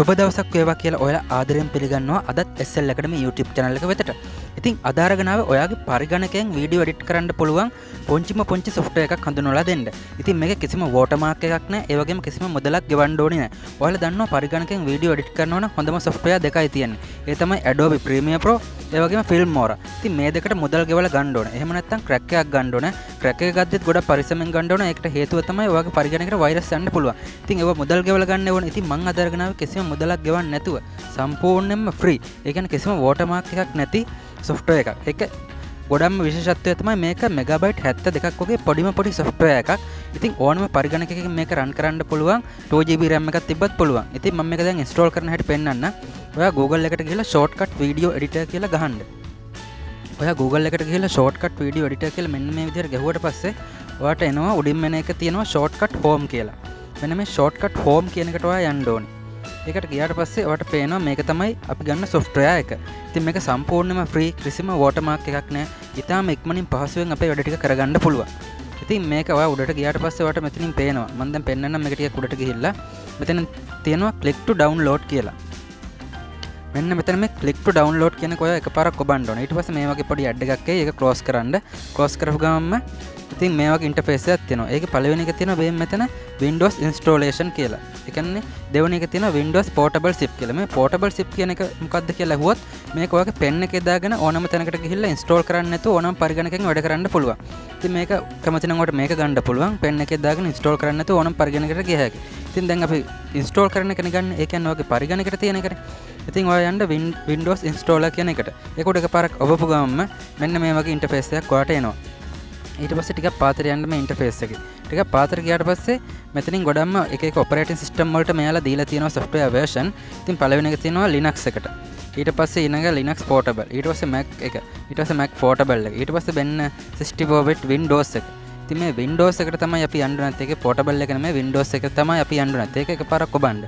සුබ දවසක් වේවා කියලා ඔය ආදරෙන් පිළිගන්නවා. අදත් එස්සල් එකටම YouTube චනල එක වෙතට. ඉතින් අදාරගනාව ඔයාගේ පරිගණකයෙන් වීඩියෝ ඩිට් කරන්න පුළුවන් පොංචිම පොංචි සොෆ්ට එකක් හඳුනොලා දෙන්න. ඉතින් මේ කිසිම වෝටමාර්ක එකක් නෑ. ඒවගේම කිසිම මුදලක් ගෙවන්ඩෝන ඔල දන්න පරිගණකෙන් වීඩියෝ ඩිට් කරනවන හොඳම සොෆ්ටය දෙකයි තියන්න. ඒතම ඇඩෝබි ප්‍රීමිය ප්‍රෝ ඒවගේම ෆිල්ම් මෝර ති මේ දෙකට මුදල් ගෙවල ගණ්ඩෝන එහමනත්තන් ක්‍රක්කයක් ගණ්ඩෝන ක්‍රක ගත් ගොඩ පරිසමෙන් ගණ්ඩෝන එකට හේතුව තමයි වගේ පරිගණකට වෛරස් සන්න පුළුව තින් ඒව මුදල් ගෙවල ගන්න වන ඉති මං අදරගනාව කිසිම මුදලක් ගෙවන්න නැතුව. සම්පූර්ණයෙන්ම ෆ්‍රී ඒකන කිසිම වෝටමාර්ක එකක් නැති සොෆ්ටය එකක්. එක ගොඩම් විශෂත්වය තමයි මේක මෙගබයිට් හැත්ත දෙකක් වගේ පොඩිම පොඩි සොෆ්ටය එකක්. ඉතින් ඕනම පරිගණක මේක රන් කරන්න පුළුවන්. ටෝජීබි රැම්ම එකක් තිබත් පුළුවන්. ඉති ම එක දැන් ස්ටෝල් කරන හට පෙන්න්න ඔය Google එකට කියලා ෂෝට්කට් වීඩියෝ එඩිට කියලා ගහන්ඩ ඔය Google එකට කියලා ෂෝට්කට් වීඩියෝ එඩිට කියල මෙන්න මේ විදිර ගැහුවට පස්සේ වාට එනවා උඩින් මෙන එක තියෙනවා ෂෝට්කට් හෝම් කියලා. මෙන මේ ෂෝට්කට් හෝම් කියනකටවා යන්ඩෝනි එකට ගියාට පස්සේ වට පේනවා මේක තමයි අපි ගන්න සොෆ්ට්‍රය එක. තින් මේක සම්පූර්ණම ෆ්‍රී ක්‍රිසිම වෝටමාක් එකක් නෑ. ඉතාම එක්මනින් පහසුවෙන් අපේ වැඩටික කරගන්න පුළුව ඉතින් මේකවා උඩට ගියාට පස්සවට මෙතිනින් පේනවා. මන්ද පෙන්න්න මේකටිය කුඩට ගිහිල්ලා. මෙතන තියෙනවා කලික්ටු ඩවන්ලෝඩ් කියලා. මෙන්න මෙතන මේ කලික් ඩවන්ලෝඩ් කියන කොය එක පර කොබන්ඩන ඉට පස මේ වගේ පොඩි අඩ්ඩක්ේ එක කලෝස් කරන්න. කලෝස් කරගම්ම ඉතින් මේක ඉන්ටෆේසයක් තියෙන ඒක පලවෙනි එක තියෙන බේ මෙතන Windows ඉන්ස්ටෝලේෂන් කියලා. එකන්නේ දෙවන එක තියෙන Windows පෝටබල් සිප් කියල. මේ පෝටබල් සිප් කියන එක මොකක්ද කියලා හුවත් මේක ඔයාගේ පෙන්න එක දාගෙන ඕනම තැනකට ගිහිල්ලා ඉන්ස්ටෝල් කරන්න නැතුව ඕනම පරිගණකකින් වැඩ කරන්න පුළුවන්. ඉතින් මේක කැමති නම් ඔයාලට මේක ගන්න පුළුවන්. පෙන්න එකේ දාගෙන ඉන්ස්ටෝල් කරන්න නැතුව ඕනම පරිගණකයකට ගිය හැකියි ඉතින් දැන් අපි ඉන්ස්ටෝල් කරන එක ගන්න ඒ කියන්නේ ඔයාගේ පරිගණකයට තියෙන එකට ඉතින් ඔයා යන්න Windows installer කියන එකට. ඒකට එකපාරක් ඔබපු ගමන්ම මෙන්න මේ වගේ ඉන්ටර්ෆේස් එකක් ඔයාට එනවා. ඊට පස්සේ ටිකක් පාතර යන්නම ඉන්ටර්ෆේස් එක. ටිකක් පාතර ගියාට පස්සේ මෙතනින් ගොඩක්ම එක එක ඔපරේටින් සිස්ටම් වලට මෙයාලා දීලා තියෙනවා software version. ඉතින් පළවෙනි එක තියෙනවා Linux එකට. ඊට පස්සේ ඊළඟ Linux portable. ඊට පස්සේ Mac එක. ඊට පස්සේ Mac portable එක. ඊට පස්සේ වෙන්න 64 bit Windows එක. ඉතින් මේ Windows එකට තමයි අපි යන්න නැත්තේ. ඒකේ portable එක නෙමෙයි Windows එක තමයි අපි යන්න නැත්තේ. ඒක එකපාරක් ඔබන්න.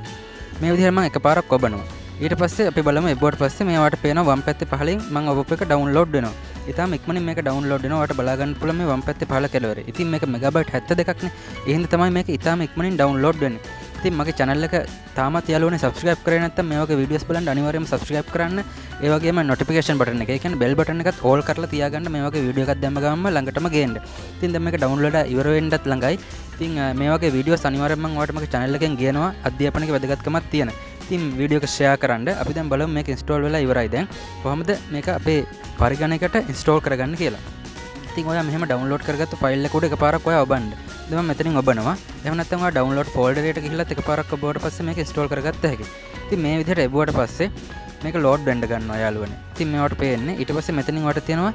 මේ විදිහට මම එකපාරක් ඔබනවා. ඊට පස්සේ අපි බලමු එබ්බෝට පස්සේ මේවට පේනවා වම් පැත්තේ පහලින් මම ඔබ එක ඩවුන්ලෝඩ් වෙනවා. ඉතාම ඉක්මන මේ ඩවන්ලෝඩ් වට බලාගන්න පුළ මේ වම් පැත්තේ පහල කෙලවර ඉතින් මේක මෙගබයිට් හැත්ත දෙකක්න. එහින්ද තමයි මේක ඉතාම ඉක්මනින් ඩවන්ලෝඩ් වෙන ඉතින් මගේ චනල්ලක තාම යාලුවන සබස්ක්‍රප් කරනත් මේක විඩියස් බලන් අනිවරම සබස්ක්‍රප් කරන්න. ඒවගේ නොටිකේෂන් බටන එක බෙල් බටන එකත් ඕල් කරලා තියාගන්න මේක විඩියෝකක් දැමගම ළඟටම ගේන්ට තින් දෙම එක ඩවන්ලෝඩ ඉවරෙන්ඩත් ළඟයි. තින් මේක විඩියෝ සනිවරම වටම චනල්ලකෙන් ගේනවා. අධ්‍යාපනක වැදගත්කමත් තියෙන. තින් වීඩියෝක ෂයා කරන්න. අපි දැන් බලමු මේක ඉන්ස්ටෝල් වෙලා ඉවරයි දැන්. කොහොමද මේක අපේ පරිගණකට ඉන්ස්ටෝල් කරගන්න කියලා. ඉතින් ඔයා මෙහෙම ඩවුන්ලෝඩ් කරගත්තු ෆයිල් එකකට එකපාරක් ඔයා ඔබන්න. දැන් මෙතනින් ඔබනවා. එහෙම නැත්නම් ඔයා ඩවුන්ලෝඩ් ෆෝල්ඩර් එකට ගිහිල්ලා එකපාරක් ඔබුවට පස්සේ මේක ඉන්ස්ටෝල් කරගත්ත හැකියි ඉතින් මේ විදිහට එබුවට පස්සේ මේක ලෝඩ් වෙන්න ගන්නවා යාළුවනේ. ඉතින් මේවට පේන්නේ ඊට පස්සේ මෙතනින් වට තියෙනවා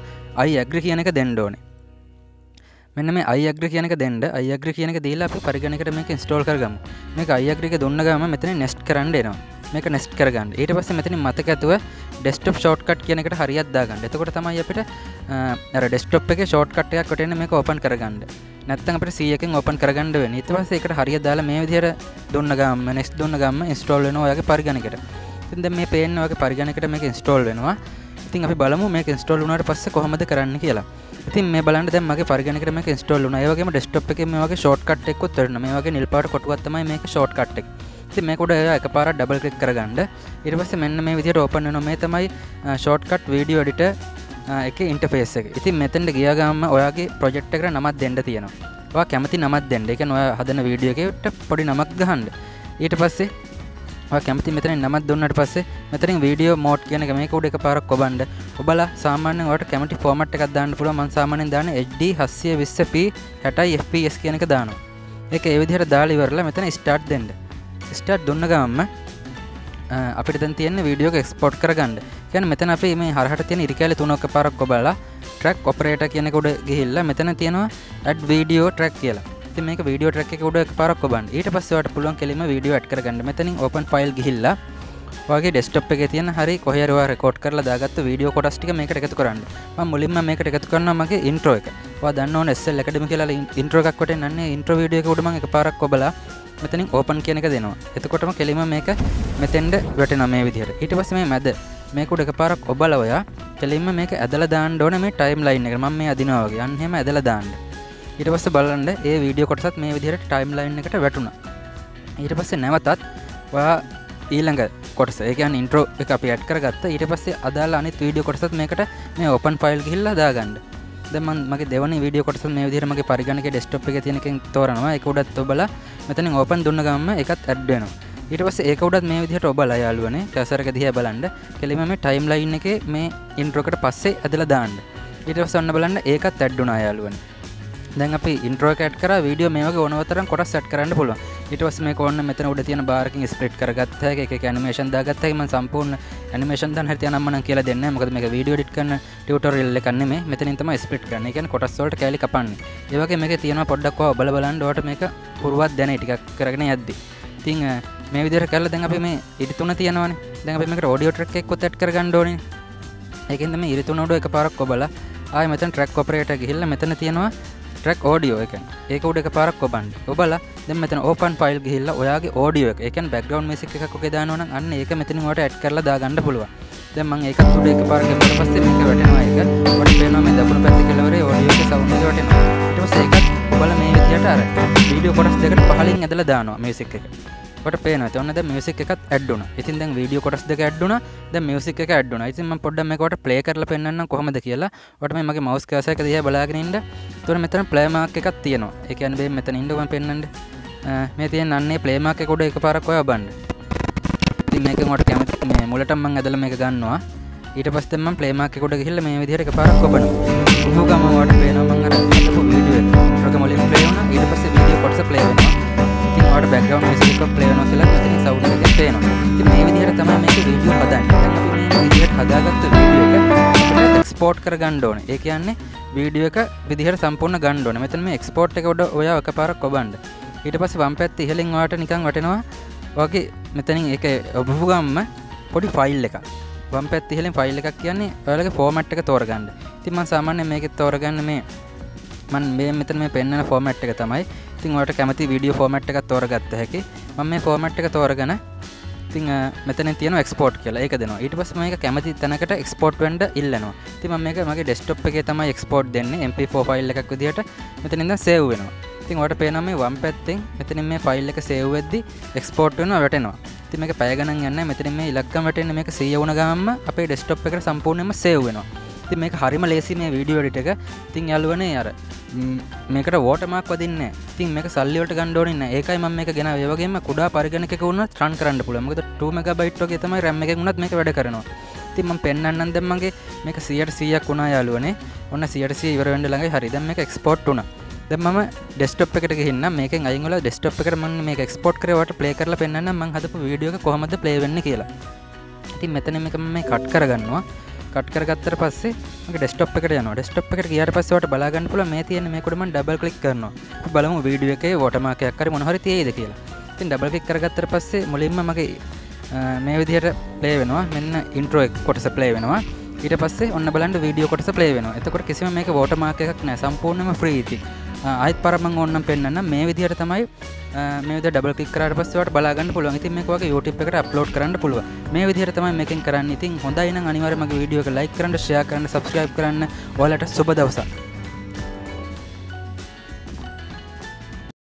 I agree කියන එක දෙන්න ඕනේ. මෙන්න මේ අයග්‍ර කියනක දෙන්න. අයග්‍ර කියනක දීලා අපි පරිගණකට මේක ඉන්ස්ටෝල් කරගමු. මේක අයග්‍රික දුන්න ගම මෙතන නෙස්ට් කරන්න එනවා. මේක නෙස්ට් කරගන්න. ඊට පස්සේ මෙතන මතක ඇතුව ඩෙස්ටප් ෂෝට්කට් කියනකට හරියත්දාගන්න එතකොට තමයි අපිට ඩෙස්ටප් එක ෂෝට්කට් එකක් කොටන මේක ඕපන් කරගන්න. නැත්තම් අපිට සීයකින් ඕපන් කරගන්න වෙන ඊට පස්සේ ඒකට හරිය දාලා මේ විදිහට දුන්න ගම නෙස්ට් දුන්න ගම ඉන්ස්ටෝල් වෙනවා ඔයාගේ පරිගණකට ඉතින් දැන් මේ පේන්න ඔයාගේ පරිගණකට මේක ඉන්ස්ටෝල් වෙනවා. ඉතින් අපි බලමු මේක ඉන්ස්ටෝල් වුණාට පස්සේ කොහොමද කරන්න කියලා. ඉතින් මේ බලන්න දැන් මගේ පරිගණකයට මේක ඉන්ස්ටෝල් වුණා. ඒ වගේම ඩෙස්ක්ටොප් එකේ මේ වගේ ෂෝට්කට් එකකුත් තියෙනවා. මේ වගේ නිල් පාට කොටුවක් තමයි මේක ෂෝට්කට් එක. ඉතින් මේක උඩ එකපාරක් ඩබල් ක්ලික් කරගන්න. ඊට පස්සේ මෙන්න මේ විදිහට ඕපන් වෙනවා. මේ තමයි ෂෝට්කට් වීඩියෝ එඩිටර් එකේ ඉන්ටර්ෆේස් එක. ඉතින් මෙතෙන්ට ගියා ගමන් ඔයාගේ ප්‍රොජෙක්ට් එකට නමක් දෙන්න තියෙනවා. ඔයා කැමති නමක් දෙන්න. ඒ කියන්නේ ඔයා හදන වීඩියෝ එකකට පොඩි නමක් ගහන්න. ඊට පස්සේ කැමති මෙතන නමත් දුන්නට පස්සේ මෙතරින් වීඩියෝ මෝට් කියන මේක උඩ එක පාරක් කොබන්ඩ ඔබල සාමාන්‍ය වට කැමති ෆෝමට් එකක් දාන්න පුළුව මන් සාමානෙන් දාන HD හස්සිය විස්සප හැටයි FPS කියන එක දානවා එක ඒවිදිහට දාලිවරලා මෙතන ස්ටාර්ට් දෙන්න ස්ටාර්ට් දුන්න ගමම අපිට දැන් තියෙන වීඩියෝ එක්ස්පෝට් කරගන්න. කියන මෙතන අපි මේ හරහට තියෙන ඉරිකෑල තුනක පාරක් කොබලා ට්‍රක් ඔපරේට කියනෙකුඩ ගිහිල්ලා මෙතන තියෙනවා ඇඩ් වීඩියෝ ට්‍රක් කියලා. ඇති මේක වීඩියෝ ට්‍රක් එක උඩ පාරක් ඔබන් ඊට පස්සවට පුළුවන් කෙලිම වීඩියෝ ඇඩ් කරගන්න. මෙතනින් ඕපන් ෆයිල් ගිහිල්ලා වගේ ඩෙස්ටප් එක තියෙන හරි කොහරවා රෙකෝඩ් කරලා දාගත්ත වීඩියෝ කොටස් ටික මේකට එකතු කරන්න. මම මුලින්ම මේකට එකතු කරනවා මගේ ඉන්ට්‍රෝ එක. ඔයා දන්න ඕන SL ඇකඩමි කියලා ඉන්ට්‍රෝ එකක් කොට නන්නේ ඉන්ට්‍රෝ වීඩියෝ එක උඩ මම එකපාරක් ඔබලා මෙතනින් ඕපන් කියන එක දෙනවා. එතකොටම කෙලිම මේක මෙතෙන්ට වැටෙනවා මේ විදිහට. ඊට පස්සේ මේ මැද මේක උඩ එකපාරක් ඔබලා ඔයා කෙලින්ම මේක ඇදලා දාන්න ඕනේ මේ ටයිම් ලයින් එකට මම මේ අදිනවා වගේ. අන්න එහෙම ඇදලා දාන්න. ඊට පස්ස බලන්න ඒ වීඩියෝ කොටසත් මේ විදිහට ටයිම් ලයින් එකට වැටුණ. ඊට පස්සේ නැවතත් ඔයා ඊළඟ කොටස ඒකන් ඉන්ට්‍රෝ එක අපි ඇට් කරගත්ත. ඊට පස්සේ අදාලා අනිත් වීඩියෝ කොටසත් මේකට මේ ඕපන් ෆයිල් ගිහිල්ලා දාගන්න. දැන් මම මගේ දෙවනි වීඩියෝ කොටස මේ විදිහට මගේ පරිගණකයේ ඩෙස්ක්ටොප් එකේ තියෙන එකෙන් තෝරනවා. ඒක උඩත් ඔබලා මෙතනින් ඕපන් දුන්න ගමන් ඒකත් ඇඩ් වෙනවා. ඊට පස්සේ ඒක උඩත් මේ විදිහට ඔබලා යාළුවනේ කැසර් එක දිහා බලන්න. කෙලිම මේ ටයිම් ලයින් එකේ මේ ඉන්ට්‍රෝ එකට පස්සේ ඇදලා දාන්න. ඊට පස්සේ ඔන්න බලන්න ඒකත් ඇඩ් වුණා යාළුවනේ. දැන් අපි ඉන්ට්‍රෝ එක ඇඩ් කරා වීඩියෝ මේ වගේ ඕනතරම් කොටස් සෙට් කරන්න පුළුවන්. ඊට පස්සේ මේක ඕන්න මෙතන උඩ තියෙන බාරකින් ස්ප්ලිට් කරගත්ත හැකි එක එක ඇනිමේෂන් දාගත්ත හැකි මම සම්පූර්ණ ඇනිමේෂන් දාන්න හරි තියනම් මම කියලා දෙන්නේ මොකද මේක වීඩියෝ එඩිට් කරන ටියුටෝරියල් එකක් නෙමෙයි. මෙතනින් තමයි ස්ප්ලිට් කරන්නේ. ඒ කියන්නේ කොටස් වලට කැලි කපන්නේ. ඒ වගේ මේකේ තියෙනවා පොඩ්ඩක් ඔය බලලා බලන්න. ඔයාලට මේක පුරුවක් දැනේ ටිකක් කරගෙන යද්දි. ඉතින් මේ විදිහට කරලා දැන් අපි මේ ඉරි තුන තියෙනවානේ. දැන් අපි මේකට ඔඩියෝ ට්‍රැක් එකක් ඇඩ් කරගන්න ඕනේ. ඒකෙන්ද මේ ඉරි තුන උඩ එකපාරක් ඔබලා ආයෙ මෙතන ට්‍රැක් ඔපරේටර් ගිහිල්ලා මෙතන තියෙනවා ට්‍රක් ෝඩියෝ එක ඒක උඩ එක පාරක් ඔබන්ඩ ඔබලා දෙ මෙතන ඕපන් ෆයිල් ගහිල්ල ඔයාගේ ෝඩියෝ එක. එක බැක්ගවන්් මිසික් එකක් දානවන අන්න ඒක මෙතන වට ඇට් කරලා දාගන්න පුළුව දෙම ඒක තුඩ එක පාරක පස්සේ මේක වැටෙනවා එක ොට පේනවා මේ දකුණු පැති කෙලවරේ ඕඩියෝ එක සවුන්ඩ් එක වැටෙනවා. ඊට පස්සේ ඒකත් ඔබලා මේ විදියට අර වීඩියෝ කොටස් දෙකට පහලින් ඇදලා දානවා මියුසික් එක. ට පේන ඔන්න ද මියසික් එකත් ඇඩ්ඩුන ඉතින් දැන් වීඩියෝ කොටස් දෙක ඇඩ්ඩුන ද මියසික් එක ඇඩ්ඩුන ඉතින් පොඩ්ඩ මේකට ප්ලේ කරල පෙන්න්න කොහමද කියලා. වට මේ මගේ මවස් කසයක දිහ බලාගෙනට තුර මෙතන ප්ලේමාක් එකක් තියෙනවා. එක අන්බේ මෙතන ඉන්ඩුව පෙන්න්නට මේ තිය නන්නේ ප්ලේමාක කොඩ එක පරක් ඔය බන්ඩ ති මේක මට කැමති මේ මුලටම්මන් ඇදල මේ ගන්නවා. ඊට පස්සෙම ප්ලේමාක කොට ගහිල්ල මේ විදිහට පරක් ඔබන උහුගමවට පේනමංගර වීඩියෝ රක මොලින් පලේවන ඊට පස්ස වීඩියෝ කොටස පලේවෙනවා ට බැක්ගවන්් මිසික ප්ලේන කියලා මෙතන සවුන්ඩ් එක පේනවා. ඉතින් මේ විදිහට තමයි මේක වීඩියෝ හදන්නේ. දැන් අපි මේ විදිහට හදාගත්ත වීඩියෝ එක එක්ස්පෝර්ට් කරගන්න ඕනේ. ඒ කියන්නේ වීඩියෝ එක විදිහට සම්පූර්ණ ගන්න ඕනේ. මෙතන මේ එක්ස්පෝර්ට් එක උඩ ඔයා එකපාරක් ඔබන්න. ඊට පස්සේ වම් පැත්ත ඉහළින් ඔයාට නිකන් වටෙනවා. වගේ මෙතනින් ඒක ඔබපු ගම්ම පොඩි ෆයිල් එකක්. වම් පැත්ත ඉහළින් ෆයිල් එකක් කියන්නේ ඔයාලගේ ෆෝමැට් එක තෝරගන්න. ඉතින් මම සාමාන්‍යයෙන් මේකෙත් තෝරගන්න මේ මන් මේ මෙතන මේ පෙන්න්න ෆෝමට් එක තමයි තින් වට කැමති විඩියෝ ෆෝමට් එකක් තෝරගත්ත හැකි. ම මේ ෆෝමට් එක තෝරගන තින් මෙතන තියන එක්ස්පෝට් කියලා. එක දෙනවා. ඊට පස් මේක කැමති තැනකට එක්ස්පෝට් වන්ඩ ඉල්ලනවා. තිම මේක මගේ ඩෙස්ටොප් එක තමයි එක්ස්පෝට් දෙන්න. MP4 ෆයිල් එකක් විදිහට මෙතනින්ද සේව් වෙනවා. තින් වට පේන මේ වම් පැත්තෙන් මෙතන මේ ෆයිල් එක සේව් වෙද්දි එක්ස්පෝට් වෙන වැටෙනවා. ති මේක පැයගන යන්න මෙතන මේ ඉලක්කම වැටෙන මේක සිය වුණ ගම්ම අපේ ඩෙස්ටොප් එක සම්පූර්ණයම සේව් වෙනවා. ති මේක හරිම ලේසි මේ වීඩියෝඩිට එක. තින් යලුවනේ අර මේකට වෝටමක් වදින්න තින් මේ සල්ලිවට ගණ්ඩෝනන්න ඒකයි ම මේ ගෙන ඒවගේම කුඩා පරිගණක වුණ ට්‍රන් කරන්න පුළමක ටමක බයිට්ගේ තමයි රැම්ම එක වුණත් මේක වැඩ කරනවා. තිම පෙන්න්න දෙමගේ මේක සියට සියක් වුණා යාලුවනේ ඔන්න සියට ඉවරෙන්ඩ ළඟ හරිදම මේ එක්ස්පෝට් වුණ. දෙම ඩෙස්ටප් එකට හින්න මේක අයිගල ඩෙස්ටප් කරම මේ එක්ස්පෝට් කරවට ප්ලේ කරල පෙන්න්න ම හදපු වීඩියෝ කොහමද ප්ලේවෙන්න කියලා. ඉතින් මෙතන එක මේ කට් කරගන්නවා. කට් කරගත්තර පස්සේ ඩෙස්ටප් එකට යන ඩෙස්ටප් එකට ගියට පස්සවට බලාගන්න පුළ මේ තියෙන මේ කොටම ඩබල් කලික් කරනවා. බලමු වීඩියෝ එකේ වොටමාකයක් කර මොනහරි තියෙයිද කියලා. ඉතින් ඩබල් ක්ලික් කරගත්තර පස්සේ මුලින්ම මගේ මේ විදිහට ප්ලේ වෙනවා. මෙන්න ඉන්ට්‍රෝ එක කොටස ප්ලේ වෙනවා. ඊට පස්සේ ඔන්න බලන්න වීඩියෝ කොටස ප්ලේ වෙනවා. එතකොට කිසිම මේක වෝටමාකයක් නෑ සම්පූර්ණයම ෆ්‍රී ඉතින්. ආයත් පරමං ඕන්නම් පෙන්න්න මේ විදිහට තමයි මේ ඩබල් පික්කරට පස්සවට බලාගන්න පුළුවන්. ඉතින් මේක වගේ YouTube එකට අප්ලෝඩ් කරන්න පුළුවන්. මේ විදිහට තමයි මේකෙන් කරන්න. ඉතින් හොඳයි නම් අනිවාර්යයෙන්ම මගේ වීඩියෝ එක ලයික් කරන්න ෂෙයා කරන්න සබ්ස්ක්‍රයිබ් කරන්න. ඔයාලට සුබ දවසක්.